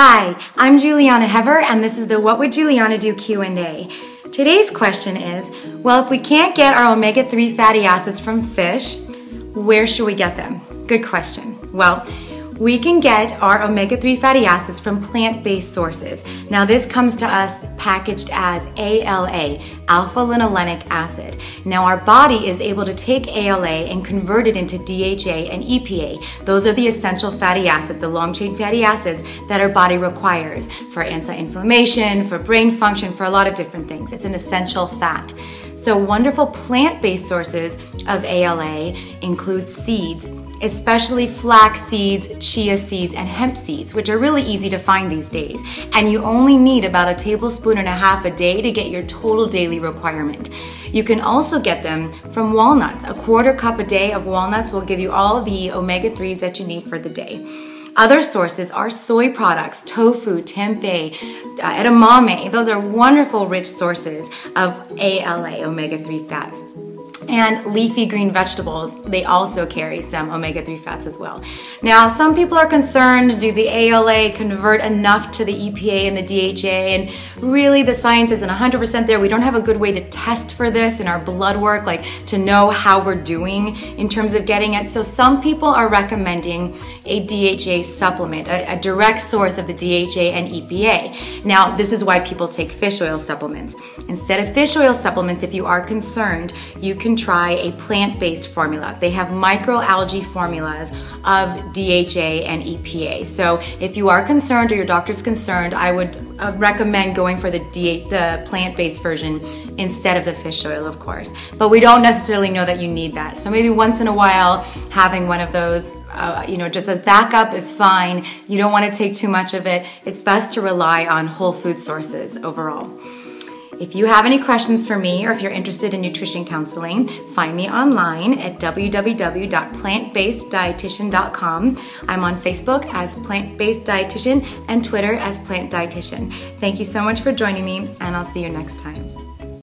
Hi, I'm Julieanna Hever and this is the What Would Julieanna Do Q&A. Today's question is, well, if we can't get our omega-3 fatty acids from fish, where should we get them? Good question. Well, we can get our omega-3 fatty acids from plant-based sources. Now this comes to us packaged as ALA, alpha-linolenic acid. Now our body is able to take ALA and convert it into DHA and EPA. Those are the essential fatty acids, the long-chain fatty acids that our body requires for anti-inflammation, for brain function, for a lot of different things. It's an essential fat. So wonderful plant-based sources of ALA include seeds, especially flax seeds, chia seeds, and hemp seeds, which are really easy to find these days. And you only need about a tablespoon and a half a day to get your total daily requirement. You can also get them from walnuts. A quarter cup a day of walnuts will give you all the omega 3s that you need for the day. Other sources are soy products, tofu, tempeh, uh, edamame. Those are wonderful, rich sources of ALA, omega 3 fats. And leafy green vegetables, they also carry some omega-3 fats as well. Now, some people are concerned, do the ALA convert enough to the EPA and the DHA? And really the science isn't 100% there. We don't have a good way to test for this in our blood work, like to know how we're doing in terms of getting it. So some people are recommending a DHA supplement, a, a direct source of the DHA and EPA. Now, this is why people take fish oil supplements. Instead of fish oil supplements, if you are concerned, you can try a plant-based formula. They have microalgae formulas of DHA and EPA. So if you are concerned or your doctor's concerned, I would uh, recommend going for the, the plant-based version instead of the fish oil, of course. But we don't necessarily know that you need that. So maybe once in a while, having one of those, uh, you know, just as backup is fine. You don't want to take too much of it. It's best to rely on whole food sources overall. If you have any questions for me or if you're interested in nutrition counseling, find me online at www.plantbaseddietitian.com. I'm on Facebook as Plant Based Dietitian and Twitter as Plant Dietitian. Thank you so much for joining me, and I'll see you next time.